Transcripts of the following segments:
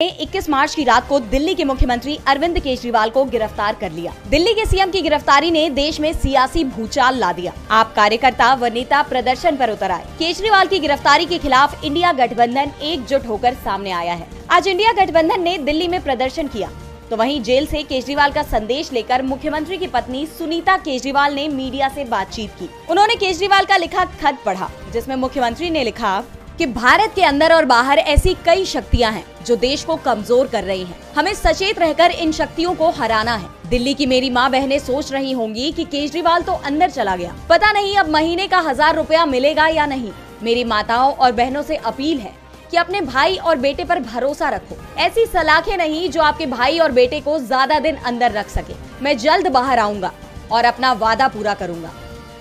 21 मार्च की रात को दिल्ली के मुख्यमंत्री अरविंद केजरीवाल को गिरफ़्तार कर लिया। दिल्ली के सीएम की गिरफ्तारी ने देश में सियासी भूचाल ला दिया। आप कार्यकर्ता व नेता प्रदर्शन पर उतर आए। केजरीवाल की गिरफ्तारी के खिलाफ इंडिया गठबंधन एकजुट होकर सामने आया है। आज इंडिया गठबंधन ने दिल्ली में प्रदर्शन किया। तो वहीं जेल से केजरीवाल का संदेश लेकर मुख्यमंत्री की पत्नी सुनीता केजरीवाल ने मीडिया से बातचीत की। उन्होंने केजरीवाल का लिखा खत पढ़ा, जिसमें मुख्यमंत्री ने लिखा कि भारत के अंदर और बाहर ऐसी कई शक्तियाँ हैं जो देश को कमज़ोर कर रही हैं। हमें सचेत रहकर इन शक्तियों को हराना है। दिल्ली की मेरी माँ बहनें सोच रही होंगी कि केजरीवाल तो अंदर चला गया। पता नहीं अब महीने का हज़ार रुपया मिलेगा या नहीं। मेरी माताओं और बहनों से अपील है कि अपने भाई और बेटे पर भरोसा रखो। ऐसी सलाखें नहीं जो आपके भाई और बेटे को ज़्यादा दिन अंदर रख सके। मैं जल्द बाहर आऊँगा और अपना वादा पूरा करूँगा।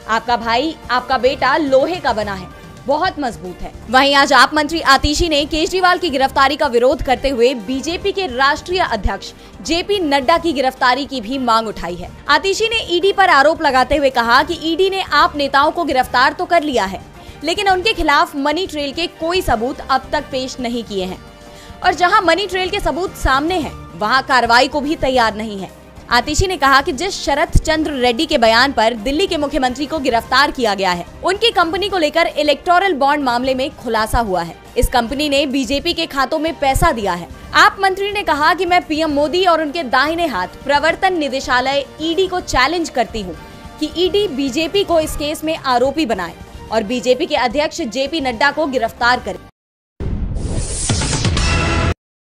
आपका भाई, आपका बेटा लोहे का बना है। बहुत मज़बूत है। वहीं आज आप मंत्री आतिशी ने केजरीवाल की गिरफ्तारी का विरोध करते हुए बीजेपी के राष्ट्रीय अध्यक्ष जेपी नड्डा की गिरफ्तारी की भी मांग उठाई है। आतिशी ने ईडी पर आरोप लगाते हुए कहा कि ईडी ने आप नेताओं को गिरफ़्तार तो कर लिया है, लेकिन उनके खिलाफ मनी ट्रेल के कोई सबूत अब तक पेश नहीं किए हैं। और जहाँ मनी ट्रेल के सबूत सामने हैं, वहाँ कार्रवाई को भी तैयार नहीं है। आतिशी ने कहा कि जिस शरद चंद्र रेड्डी के बयान पर दिल्ली के मुख्यमंत्री को गिरफ़्तार किया गया है, उनकी कंपनी को लेकर इलेक्टोरल बॉन्ड मामले में खुलासा हुआ है। इस कंपनी ने बीजेपी के खातों में पैसा दिया है। आप मंत्री ने कहा कि मैं पीएम मोदी और उनके दाहिने हाथ प्रवर्तन निदेशालय ईडी को चैलेंज करती हूँ कि ईडी बीजेपी को इस केस में आरोपी बनाए और बीजेपी के अध्यक्ष जेपी नड्डा को गिरफ़्तार करे।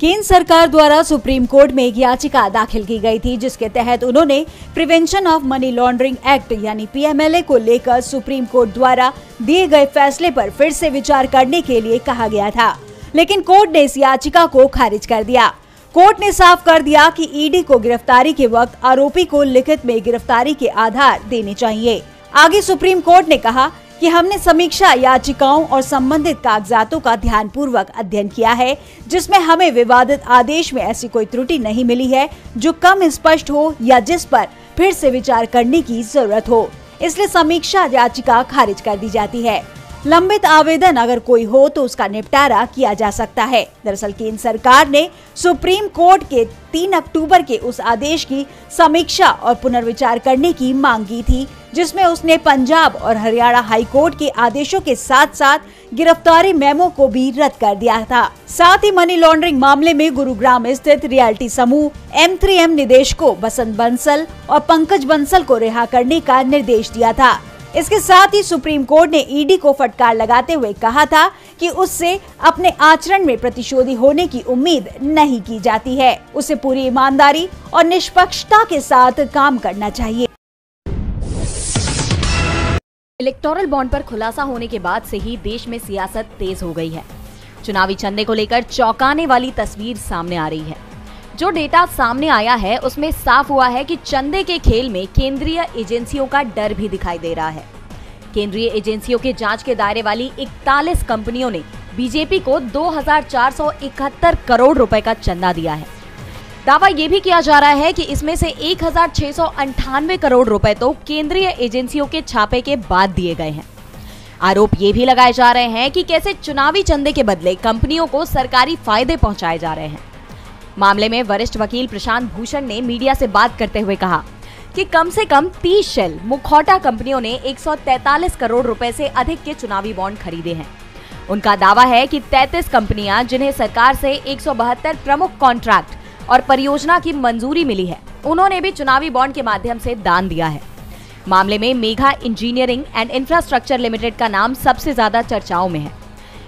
केंद्र सरकार द्वारा सुप्रीम कोर्ट में एक याचिका दाखिल की गई थी, जिसके तहत उन्होंने prevention of money laundering act यानी पीएमएलए को लेकर सुप्रीम कोर्ट द्वारा दिए गए फैसले पर फिर से विचार करने के लिए कहा गया था। लेकिन कोर्ट ने इस याचिका को खारिज कर दिया। कोर्ट ने साफ़ कर दिया कि ईडी को गिरफ्तारी के वक्त आरोपी को लिखित में गिरफ्तारी के आधार देने चाहिए। आगे सुप्रीम कोर्ट ने कहा कि हमने समीक्षा याचिकाओं और संबंधित कागजातों का ध्यान पूर्वक अध्ययन किया है, जिसमें हमें विवादित आदेश में ऐसी कोई त्रुटि नहीं मिली है, जो कम स्पष्ट हो या जिस पर फिर से विचार करने की ज़रूरत हो। इसलिए समीक्षा याचिका खारिज कर दी जाती है। लंबित आवेदन अगर कोई हो तो उसका निपटारा किया जा सकता है। दरअसल केंद्र सरकार ने सुप्रीम कोर्ट के 3 अक्टूबर के उस आदेश की समीक्षा और पुनर्विचार करने की मांग की थी, जिसमें उसने पंजाब और हरियाणा हाई कोर्ट के आदेशों के साथ साथ गिरफ्तारी मेमो को भी रद्द कर दिया था। साथ ही मनी लॉन्ड्रिंग मामले में गुरुग्राम स्थित रियल्टी समूह एम थ्री एम निदेशकों बसंत बंसल और पंकज बंसल को रिहा करने का निर्देश दिया था। इसके साथ ही सुप्रीम कोर्ट ने ईडी को फटकार लगाते हुए कहा था कि उससे अपने आचरण में प्रतिशोधी होने की उम्मीद नहीं की जाती है। उसे पूरी ईमानदारी और निष्पक्षता के साथ काम करना चाहिए। इलेक्टोरल बॉन्ड पर खुलासा होने के बाद से ही देश में सियासत तेज हो गई है। चुनावी चंदे को लेकर चौंकाने वाली तस्वीर सामने आ रही है। जो डेटा सामने आया है, उसमें साफ़ हुआ है कि चंदे के खेल में केंद्रीय एजेंसियों का डर भी दिखाई दे रहा है। केंद्रीय एजेंसियों के जाँच के दायरे वाली इकतालीस कंपनियों ने बीजेपी को दो हज़ार चार सौ इकहत्तर करोड़ रुपए का चंदा दिया है। दावा यह भी किया जा रहा है कि इसमें से एक करोड़ रुपए तो केंद्रीय एजेंसियों के छापे के बाद दिए गए हैं। आरोप ये भी लगाए जा रहे हैं कि कैसे चुनावी चंदे के बदले कंपनियों को सरकारी फ़ायदे पहुँचाए जा रहे हैं। मामले में वरिष्ठ वकील प्रशांत भूषण ने मीडिया से बात करते हुए कहा कि कम से कम 30 शेल मुखौटा कंपनियों ने 143 करोड़ रुपए से अधिक के चुनावी बॉन्ड खरीदे हैं। उनका दावा है कि 33 कंपनियाँ जिन्हें सरकार से एक सौ बहत्तर प्रमुख कॉन्ट्रैक्ट और परियोजना की मंजूरी मिली है, उन्होंने भी चुनावी बॉन्ड के माध्यम से दान दिया है। मामले में Megha engineering and infrastructure limited का नाम सबसे ज़्यादा चर्चाओं में है।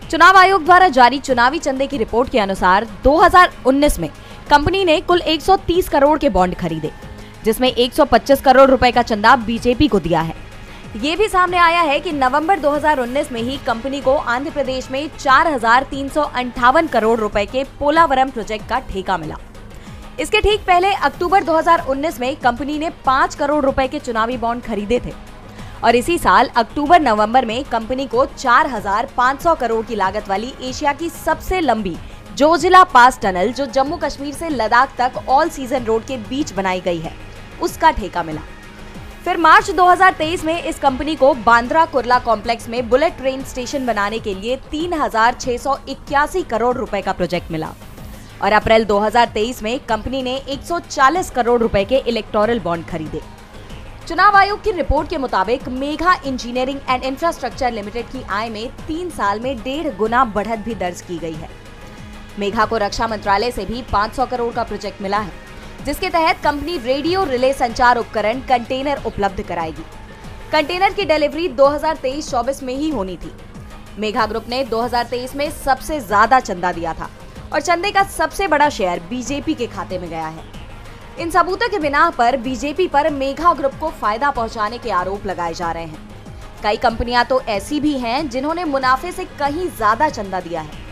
चुनाव आयोग द्वारा जारी चुनावी चंदे की रिपोर्ट के अनुसार 2019 में कंपनी ने कुल 130 करोड़ के बॉन्ड खरीदे जिसमें 125 करोड़ रुपए का चंदा बीजेपी को दिया है। ये भी सामने आया है कि नवंबर 2019 में ही कंपनी को आंध्र प्रदेश में चार करोड़ रुपए के पोलावरम प्रोजेक्ट का ठेका मिला। इसके ठीक पहले अक्टूबर 2019 में कंपनी ने पाँच करोड़ रुपए के चुनावी बॉन्ड खरीदे थे और इसी साल अक्टूबर नवंबर में कंपनी को 4,500 करोड़ की लागत वाली एशिया की सबसे लंबी जोजिला पास टनल, जो जम्मू कश्मीर से लद्दाख तक ऑल सीज़न रोड के बीच बनाई गई है, उसका ठेका मिला। फिर मार्च 2023 में इस कंपनी को बांद्रा कुरला कॉम्प्लेक्स में बुलेट ट्रेन स्टेशन बनाने के लिए तीन हज़ार छह सौ इक्यासी करोड़ रुपए का प्रोजेक्ट मिला। और अप्रैल 2023 में कंपनी ने 140 करोड़ रुपए के इलेक्टोरल बॉन्ड खरीदे। चुनाव आयोग की रिपोर्ट के मुताबिक Megha engineering and infrastructure limited की आय में तीन साल में डेढ़ गुना बढ़त भी दर्ज की गई है। मेघा को रक्षा मंत्रालय से भी 500 करोड़ का प्रोजेक्ट मिला है, जिसके तहत कंपनी रेडियो रिले संचार उपकरण कंटेनर उपलब्ध कराएगी। कंटेनर की डिलीवरी 2023-24 में ही होनी थी। मेघा ग्रुप ने 2023 में सबसे ज़्यादा चंदा दिया था और चंदे का सबसे बड़ा शेयर बीजेपी के खाते में गया है। इन सबूतों के बिना पर बीजेपी पर मेघा ग्रुप को फ़ायदा पहुँचाने के आरोप लगाए जा रहे हैं। कई कंपनियाँ तो ऐसी भी हैं जिन्होंने मुनाफे से कहीं ज़्यादा चंदा दिया है।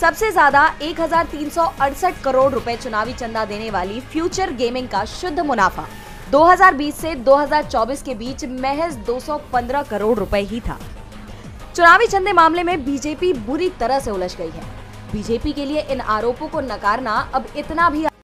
सबसे ज़्यादा एक हज़ार तीन सौ अड़सठ करोड़ रुपए चुनावी चंदा देने वाली फ्यूचर गेमिंग का शुद्ध मुनाफा। 2020 से 2024 के बीच महज 215 करोड़ रुपए ही था। चुनावी चंदे मामले में बीजेपी बुरी तरह से उलझ गई है। बीजेपी के लिए इन आरोपों को नकारना अब इतना भी